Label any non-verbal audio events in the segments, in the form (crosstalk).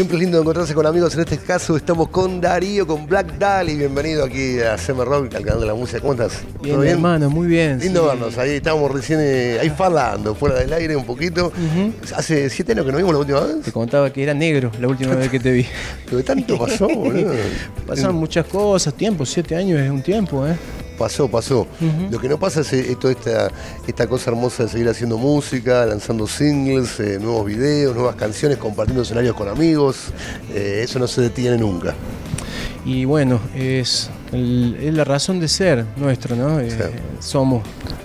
Siempre es lindo encontrarse con amigos. En este caso estamos con Darío, con Black Dali. Bienvenido aquí a CM Rock, al canal de la música. ¿Cómo estás? Bien, ¿Todo bien? hermano, muy bien. Lindo vernos. Ahí estábamos recién eh, ahí falando, fuera del aire un poquito. Hace siete años que nos vimos la última vez. Te contaba que era negro la última vez que te vi. (laughs) Pero tanto pasó, boludo. (laughs) Pasaron muchas cosas, tiempo, siete años es un tiempo, ¿eh? Pasó, pasó. Lo que no pasa es, eh, toda esta, esta cosa hermosa de seguir haciendo música, lanzando singles, eh, nuevos videos, nuevas canciones, compartiendo escenarios con amigos. Eh, eso no se detiene nunca. Y bueno, es, la razón de ser nuestro, ¿no? somos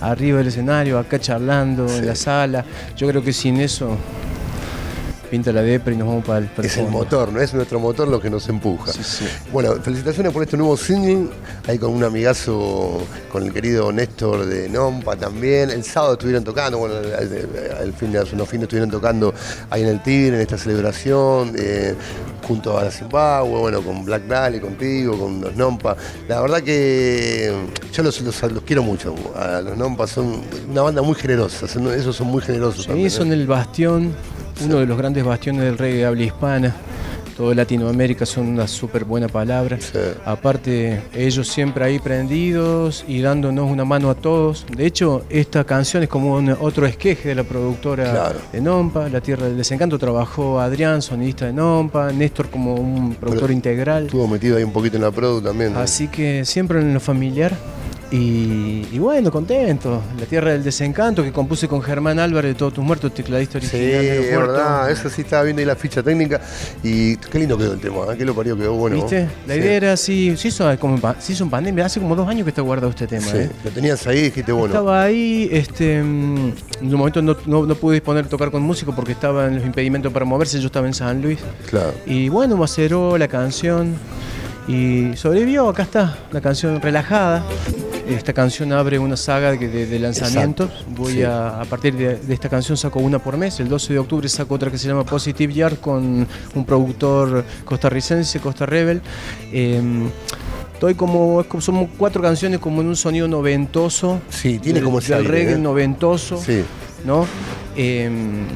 arriba del escenario, acá charlando, en la sala. Yo creo que sin eso pinta la depre y nos vamos para el Es el motor, ¿no? Es nuestro motor lo que nos empuja. Bueno, felicitaciones por este nuevo single. Ahí con un amigazo, con el querido Néstor de Nompa también. El sábado estuvieron tocando, bueno, el, fin de unos fines estuvieron tocando ahí en el Tigre, en esta celebración, eh, junto a la Zimbabue, bueno, con Black Dali, contigo, con los Nompa. La verdad que yo los, quiero mucho. A los Nompa son una banda muy generosa, esos son muy generosos. Sí, también, son el bastión uno de los grandes bastiones del reggae de habla hispana. Todo Latinoamérica son una súper buena palabra. Aparte, ellos siempre ahí prendidos y dándonos una mano a todos. De hecho, esta canción es como otro esqueje de la productora de Nompa, La Tierra del Desencanto. Trabajó Adrián, sonidista de Nompa, Néstor como un productor integral. Estuvo metido ahí un poquito en la produ también. Así que siempre en lo familiar. Y, bueno, contento. La Tierra del Desencanto que compuse con Germán Álvarez de Todos tus muertos, tecladista original. Sí, es verdad, eso sí estaba viendo ahí la ficha técnica. Y qué lindo quedó el tema, ¿eh? qué lo parió, quedó bueno. ¿Viste? La idea era así, sí hizo, como, sí hizo en pandemia, hace como dos años que está guardado este tema. Sí, ¿eh? lo tenías ahí, dijiste bueno. Estaba ahí, este, mm, en un momento no, no, pude disponer de tocar con músico porque estaba en los impedimentos para moverse, yo estaba en San Luis. Claro. Y bueno, maceró la canción y sobrevivió, acá está, la canción relajada. Esta canción abre una saga de, lanzamientos. Voy a, a partir de, esta canción saco una por mes. El 12 de octubre saco otra que se llama Positive Yard con un productor costarricense, Costa Rebel. Em, estoy como, somos cuatro canciones como en un sonido noventoso. Sí, tiene como ese reggae ¿eh? noventoso. Sí. ¿no? Em,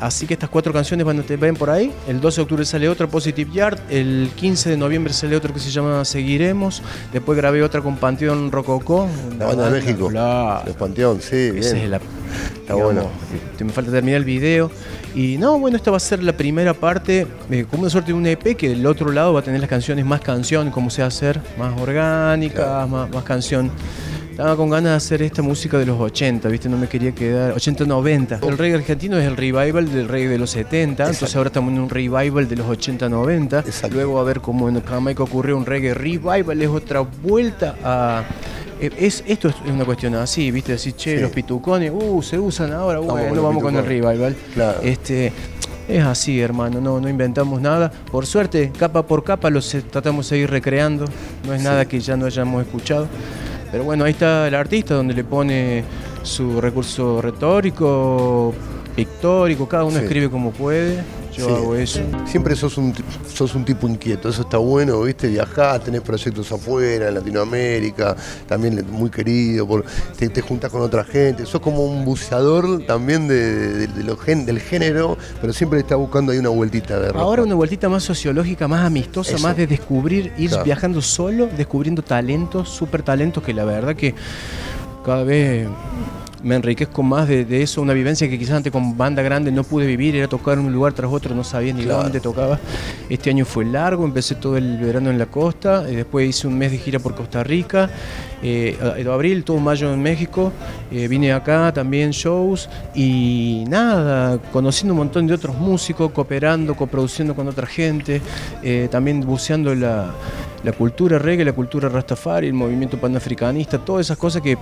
así que estas cuatro canciones van a ven por ahí. El 12 de octubre sale otra, Positive Yard. El 15 de noviembre sale otro que se llama Seguiremos. Después grabé otra con Panteón Rococó. La banda de México. Los Panteón, sí. Bien. es la, Está bueno. Me falta terminar el video. Y no, bueno, esta va a ser la primera parte, eh, como una suerte de un EP que del otro lado va a tener las canciones más canción, como se hacer, más orgánicas, más, más canción. Estaba con ganas de hacer esta música de los 80, ¿viste? No me quería quedar. 80-90. El reggae argentino es el revival del reggae de los 70, entonces ahora estamos en un revival de los 80-90. Luego a ver cómo en Jamaica ocurrió un reggae revival, es otra vuelta a. Eh, es, esto es una cuestión así, ¿viste? Decir, che, los pitucones, uh, se usan ahora, bueno, vamos con el revival. Claro. Este, es así, hermano, no, no inventamos nada. Por suerte, capa por capa los tratamos de ir recreando. No es nada que ya no hayamos escuchado. Pero bueno, ahí está el artista donde le pone su recurso retórico, pictórico, cada uno escribe como puede. Yo hago eso. Siempre sos un, sos un tipo inquieto, eso está bueno, ¿viste? Viajás, tenés proyectos afuera, en Latinoamérica, también muy querido, por, te, te juntás con otra gente. Sos como un buceador también de, del género, pero siempre estás buscando ahí una vueltita de ropa. Ahora una vueltita más sociológica, más amistosa, más de descubrir, ir viajando solo, descubriendo talentos, súper talentos que la verdad que cada vez me enriquezco más de, eso, una vivencia que quizás antes con banda grande no pude vivir, era tocar en un lugar tras otro, no sabía ni dónde tocaba. Este año fue largo, empecé todo el verano en la costa, y después hice un mes de gira por Costa Rica, eh, abril, todo mayo en México, eh, vine acá también shows y nada, conociendo un montón de otros músicos, cooperando, coproduciendo con otra gente, eh, también buceando la, la cultura reggae, la cultura rastafari, el movimiento panafricanista, todas esas cosas que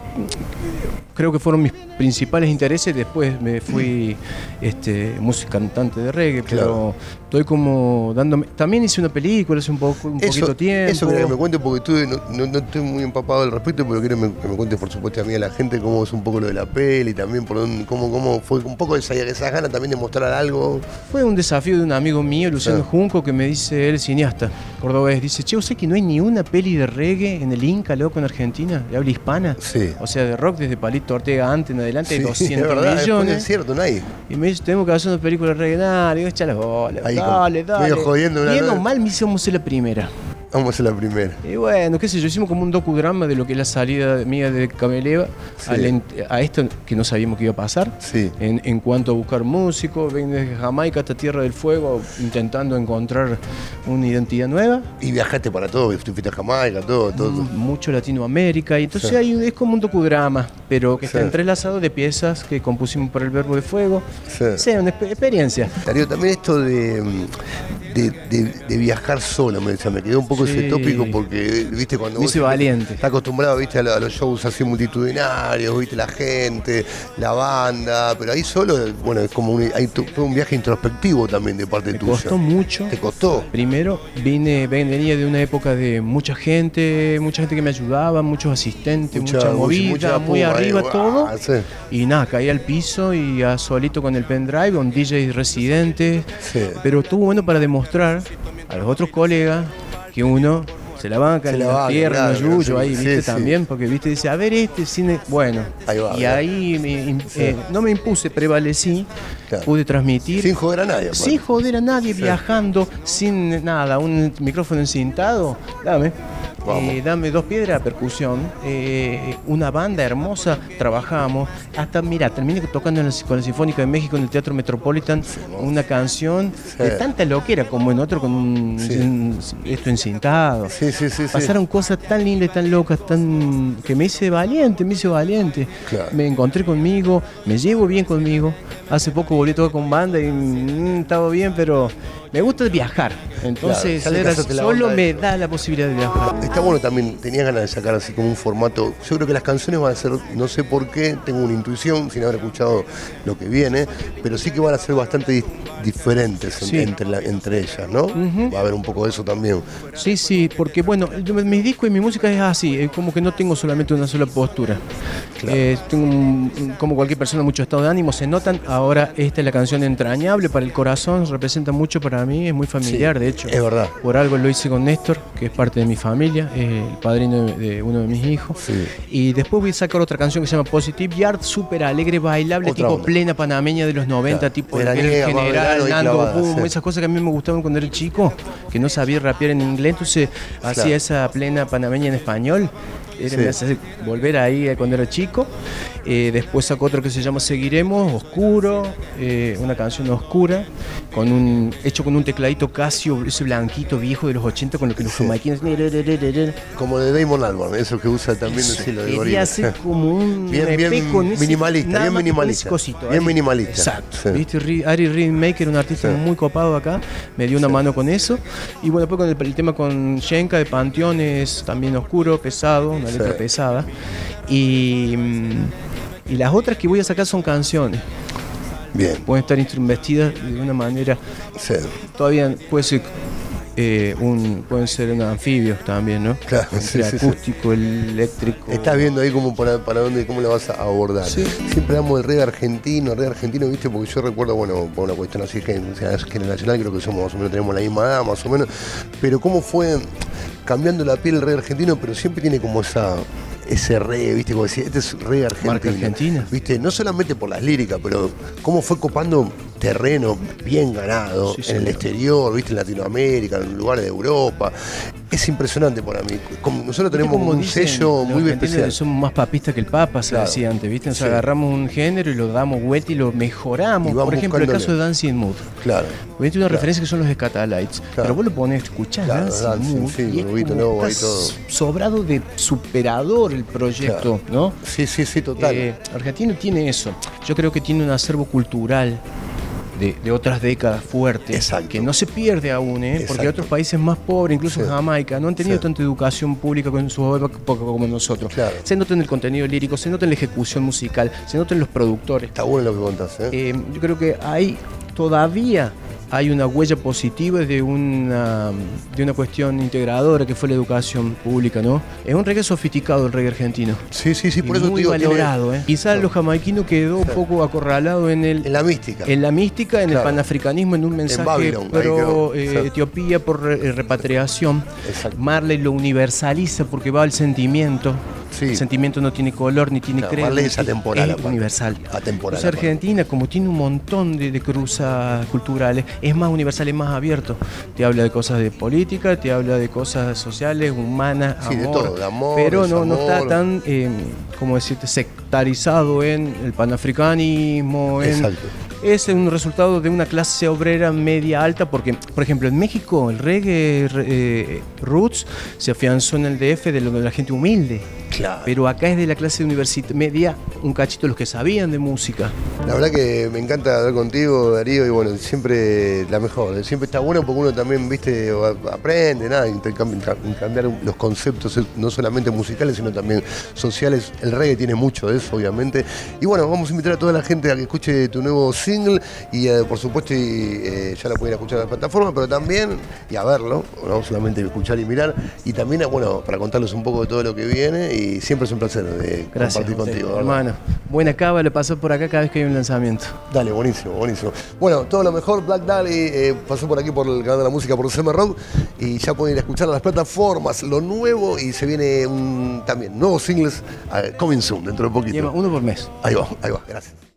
creo que fueron mis principales intereses. Después me fui este, música cantante de reggae, pero estoy como dándome. También hice una película hace un, poco, un poquito tiempo. Eso quiero que me cuente porque no, no, estoy muy empapado al respecto, pero quiero que me, cuente, por supuesto, a mí a la gente cómo es un poco lo de la peli, también por cómo, cómo fue un poco esa, esa gana también de mostrar algo. Fue un desafío de un amigo mío, Luciano Junco, que me dice, él cineasta cordobés, dice, che, sé que no hay ni una peli de reggae en el Inca, loco, en Argentina, de habla hispana. Sí. O sea, de rock desde Palito Palito Ortega antes en adelante, hay (laughs) 200 millones. Es cierto, hay. Y me dice, tenemos que hacer una película regional. Y yo, echa las bolas, dale, dale. jodiendo una Bien mal me hicimos la primera. Vamos a hacer la primera. Y bueno, qué sé yo, hicimos como un docudrama de lo que es la salida mía de Cameleva a esto que no sabíamos que iba a pasar. Sí. En, cuanto a buscar músicos, ven desde Jamaica hasta Tierra del Fuego intentando encontrar una identidad nueva. Y viajaste para todo, fuiste a Jamaica, todo, todo. Mucho Latinoamérica. Y entonces es como un docudrama, pero que está entrelazado de piezas que compusimos por el Verbo de Fuego. Sí, una experiencia. Darío, también esto de, de, viajar solo, me, me quedó un poco ese tópico porque, viste, cuando vos valiente. está acostumbrado, viste, a, los shows así multitudinarios, viste, la gente, la banda, pero ahí solo, bueno, es como un, hay todo un viaje introspectivo también de parte Me tuya. costó mucho. ¿Te costó? Primero, vine, venía de una época de mucha gente, mucha gente que me ayudaba, muchos asistentes, mucha, movida, muy arriba todo. Y nada, caí al piso y a solito con el pendrive, un DJ residente. Pero estuvo bueno para demostrar a los otros colegas que uno se la banca en la, tierra, en yuyo ahí, viste, también, porque viste, dice, a ver este cine, bueno, y ahí eh, no me impuse, prevalecí, pude transmitir. Sin joder a nadie. Sin joder a nadie, viajando, sin nada, un micrófono encintado, dame. Eh, dame dos piedras, percusión, eh, una banda hermosa, trabajamos. Hasta, mira, terminé tocando con la Sinfónica de México en el Teatro Metropolitan una canción de tanta loquera como en otro con un, esto encintado. Pasaron cosas tan lindas, tan locas, tan que me hice valiente, me hice valiente. Me encontré conmigo, me llevo bien conmigo. Hace poco volví a tocar con banda y mm, estaba bien, pero me gusta viajar. Entonces, solo me da la posibilidad de viajar. Está bueno también, tenía ganas de sacar así como un formato. Yo creo que las canciones van a ser, no sé por qué, tengo una intuición sin haber escuchado lo que viene, pero sí que van a ser bastante diferentes entre, entre ellas, ¿no? Va a haber un poco de eso también. Sí, sí, porque bueno, mi disco y mi música es así, es como que no tengo solamente una sola postura. Eh, tengo como cualquier persona mucho estado de ánimo, se notan. Ahora esta es la canción entrañable para el corazón, representa mucho para mí, es muy familiar, de hecho. Es verdad. Por algo lo hice con Néstor, que es parte de mi familia, es el padrino de, uno de mis hijos. Y después voy a sacar otra canción que se llama Positive Yard, súper alegre, bailable, tipo plena panameña de los 90, tipo el general, Nando, esas cosas que a mí me gustaban cuando era chico, que no sabía rapear en inglés, entonces hacía esa plena panameña en español me hace volver ahí cuando era chico. Eh, después sacó otro que se llama Seguiremos, Oscuro, eh, una canción oscura, con un, hecho con un tecladito Casio, ese blanquito viejo de los 80 con lo que los jamaiquinos... Como de Damon Albarn, eso que usa también el estilo de Quería hacer como un bien, minimalista, bien minimalista. bien minimalista. Exacto. ¿Viste? Ari Ridmaker, un artista muy copado acá, me dio una mano con eso. Y bueno, después con el, tema con Shenka de Panteón es también oscuro, pesado, una letra pesada. Y... Mm, y las otras que voy a sacar son canciones. Bien. Pueden estar investidas de una manera. Sí. Todavía puede ser. Eh, un, pueden ser un anfibios también, ¿no? Claro, sí, acústico, eléctrico. Estás viendo ahí cómo para, para dónde, cómo lo vas a abordar. Siempre hablamos del rey argentino, rey argentino, ¿viste? Porque yo recuerdo, bueno, por una cuestión así generacional, creo que somos más o menos, tenemos la misma edad, más o menos. Pero cómo fue cambiando la piel el rey argentino, pero siempre tiene como esa ese re, viste, como decía, este es re argentino. Marca Argentina. Viste, no solamente por las líricas, pero cómo fue copando terreno bien ganado en el exterior, viste, en Latinoamérica, en lugares de Europa. Es impresionante para mí. nosotros tenemos un sello muy especial. Somos más papistas que el Papa, se decía antes, ¿viste? Nos agarramos un género y lo damos vuelta y lo mejoramos. Por ejemplo, el caso de Dancing Mood. Claro. Tiene una referencia que son los Scatalites. Pero vos lo pones, escuchás Dancing, Mood. y es sobrado de superador el proyecto, ¿no? Sí, sí, sí, total. Eh, Argentina tiene eso. Yo creo que tiene un acervo cultural de, otras décadas fuertes, que no se pierde aún, ¿eh? porque otros países más pobres, incluso Jamaica, no han tenido tanta educación pública con su como nosotros. Se nota en el contenido lírico, se nota en la ejecución musical, se nota en los productores. Está bueno lo que contás. ¿eh? Eh, yo creo que hay todavía hay una huella positiva de una, de una cuestión integradora que fue la educación pública, ¿no? Es un reggae sofisticado el reggae argentino. Sí, sí, sí, por eso muy valorado, ¿eh? Quizás los jamaiquinos quedó un poco acorralado en el... En la mística. En la mística, en el panafricanismo, en un mensaje pero eh, Etiopía por eh, repatriación. Marley lo universaliza porque va al sentimiento. El sentimiento no tiene color ni tiene credo. es atemporal. Es universal. Atemporal. Argentina, como tiene un montón de, cruzas culturales, es más universal, es más abierto. Te habla de cosas de política, te habla de cosas sociales, humanas, sí, de todo, de amor. Pero no, no está tan, eh, como decirte, sectarizado en el panafricanismo, en, Exacto es un resultado de una clase obrera media alta, porque, por ejemplo, en México el reggae eh, roots se afianzó en el DF de, lo, de la gente humilde. Claro. Pero acá es de la clase universitaria media, un cachito los que sabían de música. La verdad que me encanta hablar contigo, Darío, y bueno, siempre la mejor. Siempre está bueno porque uno también, viste, aprende, nada, intercambiar los conceptos, no solamente musicales, sino también sociales. El reggae tiene mucho de eso, obviamente. Y bueno, vamos a invitar a toda la gente a que escuche tu nuevo single y eh, por supuesto eh, ya lo pueden escuchar en la plataforma, pero también, y a verlo, no solamente escuchar y mirar, y también, bueno, para contarles un poco de todo lo que viene y siempre es un placer de compartir contigo. Hermano, buena cava, le pasó por acá cada vez que hay un lanzamiento. Dale, buenísimo, buenísimo. Bueno, todo lo mejor, Black Dali eh, pasó por aquí por el canal de la música por CM Rock y ya pueden ir a escuchar a las plataformas, lo nuevo y se viene un, también nuevos singles coming soon dentro de poquito. uno por mes. Ahí va, ahí va, gracias.